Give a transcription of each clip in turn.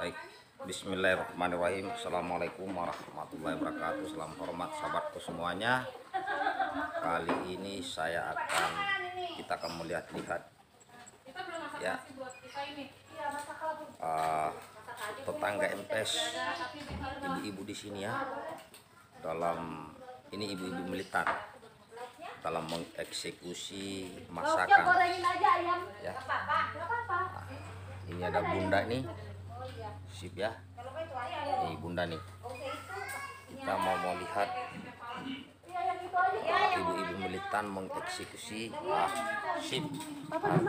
Baik, Bismillahirrahmanirrahim. Assalamualaikum warahmatullahi wabarakatuh. Salam hormat sahabatku semuanya. Kali ini saya akan Kita akan melihat-lihat. Ya. Uh, Tetangga MPS Ibu-ibu di sini ya. Dalam Ini ibu-ibu militan. Dalam mengeksekusi Masakan. Ya. Nah, Ini ada bunda nih sip ya. Nih bunda nih. Kita mau mau lihat. Ibu-ibu militan mengeksekusi. Ah, sip. Ah,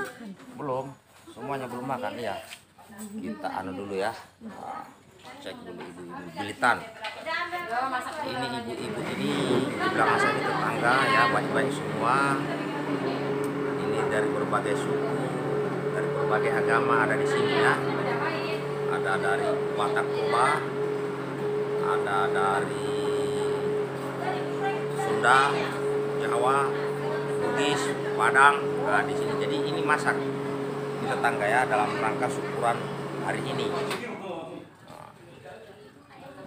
belum. Semuanya belum makan ya kita anu dulu ya. Ah, cek dulu ibu-ibu militan. Ini ibu-ibu ini di belakang saya ini tetangga ya baik-baik semua. Ini dari berbagai suku dari berbagai agama ada di sini ya ada dari Batak Toba, ada dari Sunda, Jawa, Bugis, Padang, nah, di sini. Jadi ini masak di tetangga ya dalam rangka syukuran hari ini.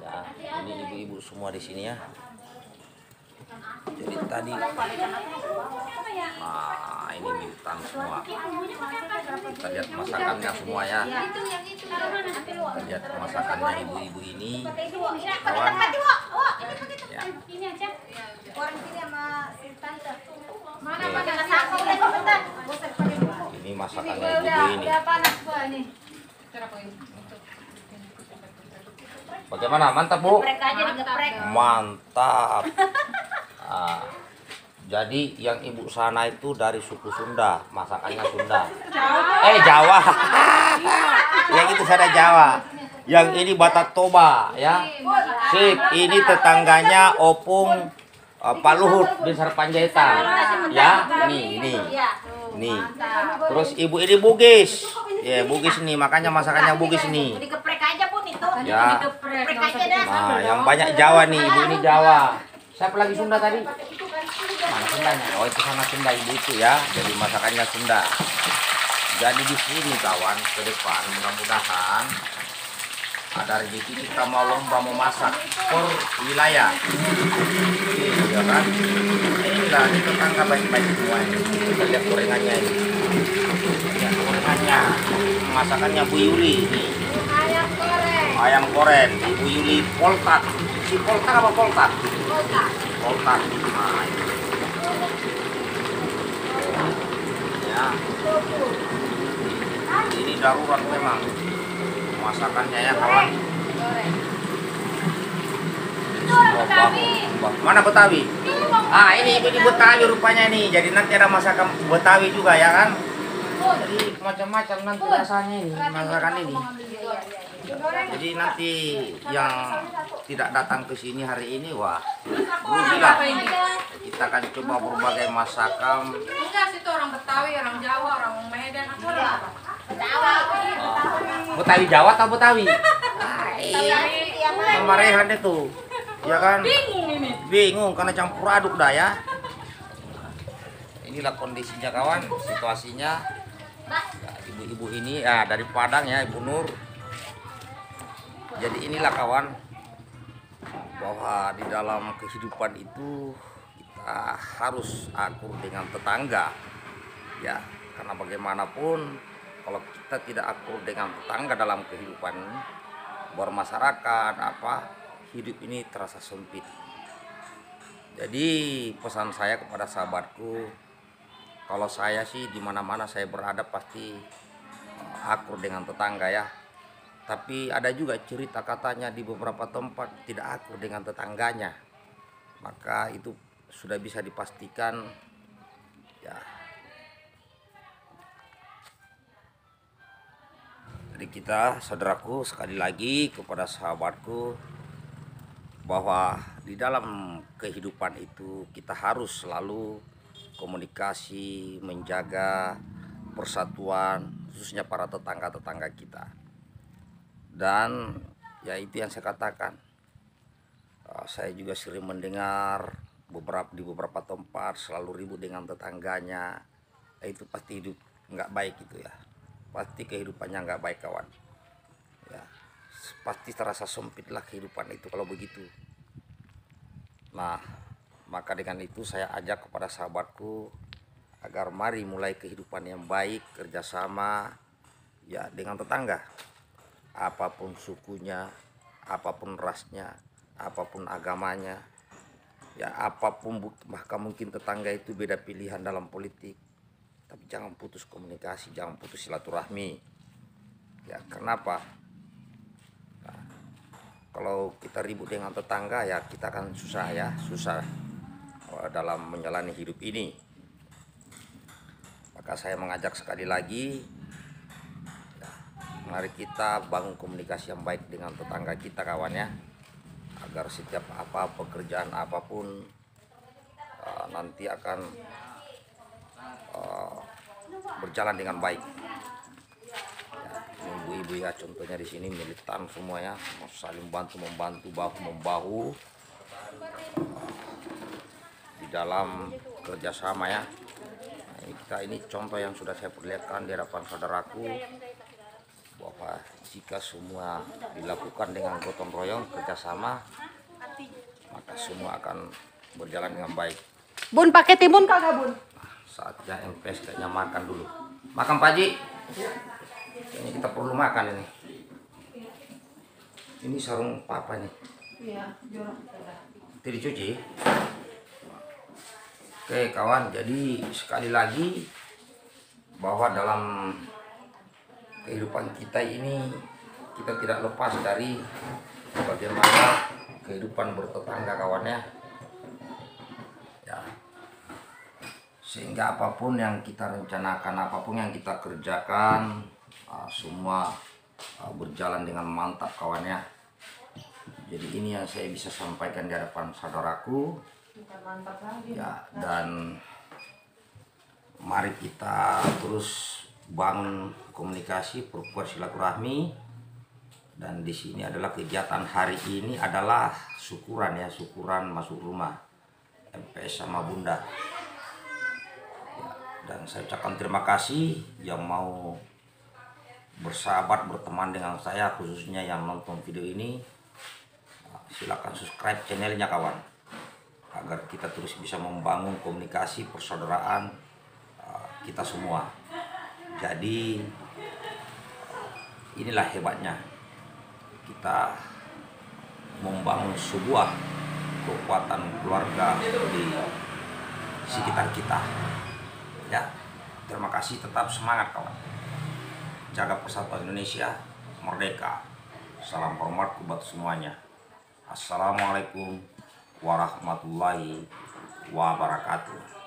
Nah, ya, ini ibu-ibu semua di sini ya. Jadi tadi, nah ini militan semua. Kita lihat masakannya semua ya. Kita lihat masakannya ibu-ibu ini. Kawan, ya. Ini Oke. masakannya ibu-ibu ini. Bagaimana? Mantap bu? Mantap. Ah, jadi yang ibu sana itu dari suku Sunda, masakannya Sunda. Eh Jawa. yang itu sana Jawa. Yang ini Batak Toba ya. Sip, ini tetangganya Opung eh, Pak Luhut Besar Panjaitan. Ya, nih. Iya. Nih. Terus ibu ini Bugis. Ya, Bugis nih, makanya masakannya Bugis nih. Digeprek aja pun itu. Ya. Nah, yang banyak Jawa nih, ibu ini Jawa. Siapa lagi Sunda tadi? Mana Sundanya? Oh, itu sana Sunda ibu itu ya. Jadi masakannya Sunda. Jadi di sini kawan, ke depan mudah-mudahan ada rezeki kita mau lomba memasak per wilayah. Iya kan? Inilah ini tetangga baik-baik semua ini. Kita lihat gorengannya ini. Lihat gorengannya. Masakannya Bu Yuli ini Ayam goreng. ayam goreng ibu Yuli poltat si poltat apa poltat poltat nah itu ya. Ini darurat memang. Masakannya ya kawan. Betawi. Wah, mana Betawi? Ini ah ini di Betawi rupanya nih jadi nanti ada masakan Betawi juga ya kan? Jadi macam-macam nanti rasanya ini masakan ini Jadi nanti yang tidak datang ke sini hari ini wah rugi lah. Kita akan coba berbagai masakan. Enggak sih itu orang Betawi, orang Jawa, orang Medan, aku orang apa? Betawi Jawa atau Betawi? Iya. Sama Rehan itu. Ya kan? Bingung ini. Bingung karena campur aduk dah ya. Inilah kondisinya kawan, situasinya. Ya, Ibu-ibu ini ya dari Padang ya, Ibu Nur. Jadi inilah kawan bahwa di dalam kehidupan itu kita harus akur dengan tetangga. Ya, karena bagaimanapun kalau kita tidak akur dengan tetangga dalam kehidupan bermasyarakat apa hidup ini terasa sempit. Jadi pesan saya kepada sahabatku, kalau saya sih di mana-mana saya berada pasti akur dengan tetangga ya. Tapi ada juga cerita katanya di beberapa tempat tidak akur dengan tetangganya. Maka itu sudah bisa dipastikan ya. Jadi kita saudaraku sekali lagi kepada sahabatku bahwa di dalam kehidupan itu kita harus selalu komunikasi, menjaga persatuan, khususnya para tetangga-tetangga kita. Dan ya itu yang saya katakan. Eh, Saya juga sering mendengar beberapa di beberapa tempat selalu ribut dengan tetangganya. Eh, Itu pasti hidup nggak baik itu ya. Pasti kehidupannya nggak baik kawan. Ya. pasti terasa sempit lah kehidupan itu kalau begitu. Nah, maka dengan itu saya ajak kepada sahabatku agar mari mulai kehidupan yang baik, kerjasama ya dengan tetangga. Apa pun sukunya, apa pun rasnya, apa pun agamanya, ya apa pun bahkan mungkin tetangga itu beda pilihan dalam politik. Tapi jangan putus komunikasi, jangan putus silaturahmi. Ya, kenapa? Nah, kalau kita ribut dengan tetangga ya kita akan susah ya, susah eh, dalam menjalani hidup ini. Maka saya mengajak sekali lagi mari kita bangun komunikasi yang baik dengan tetangga kita kawan ya. Agar setiap apa pekerjaan apa pun eh, nanti akan eh, berjalan dengan baik. Ya, ibu-ibu ya contohnya di sini militan semuanya mau saling bantu membantu bahu membahu di dalam kerjasama ya. Nah, ini kita ini contoh yang sudah saya perlihatkan di hadapan saudaraku bahwa jika semua dilakukan dengan gotong royong kerjasama maka semua akan berjalan dengan baik. Bun pakai timun kagak bun? Saatnya MPS kayaknya makan dulu. Makan Pak Haji. Kayaknya kita perlu makan ini. Ini sarung papa nih. Iya. Itu dicuci. Oke kawan, jadi sekali lagi bahwa dalam kehidupan kita ini kita tidak lepas dari bagaimana kehidupan bertetangga kawannya. Ya. Sehingga apa pun yang kita rencanakan, apa pun yang kita kerjakan, ah, semua ah, berjalan dengan mantap kawannya. Jadi ini yang saya bisa sampaikan di hadapan saudaraku. Ya, dan mari kita terus bangun komunikasi, perkuat silaturahmi. Dan di sini adalah kegiatan hari ini adalah syukuran ya, syukuran masuk rumah MPS sama Bunda. Ya, dan saya ucapkan terima kasih yang mau bersahabat berteman dengan saya khususnya yang nonton video ini silakan subscribe channelnya kawan agar kita terus bisa membangun komunikasi persaudaraan uh, kita semua jadi inilah hebatnya kita membangun sebuah kekuatan keluarga di sekitar kita. Ya terima kasih tetap semangat kawan. Jaga persatuan Indonesia merdeka. Salam hormat buat semuanya. Assalamualaikum warahmatullahi wabarakatuh